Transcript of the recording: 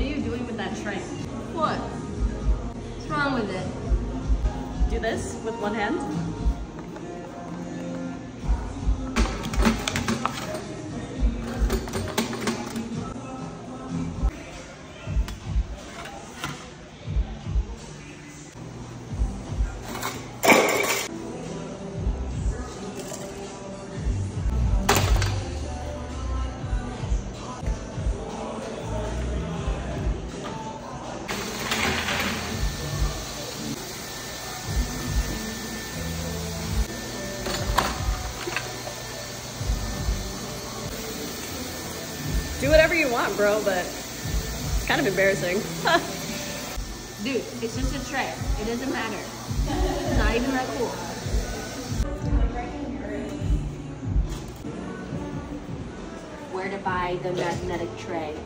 are you doing with that tray? What? What's wrong with it? Do this with one hand. Do whatever you want, bro, but it's kind of embarrassing. Dude, it's just a tray. It doesn't matter. It's not even that cool. Where to buy the magnetic tray?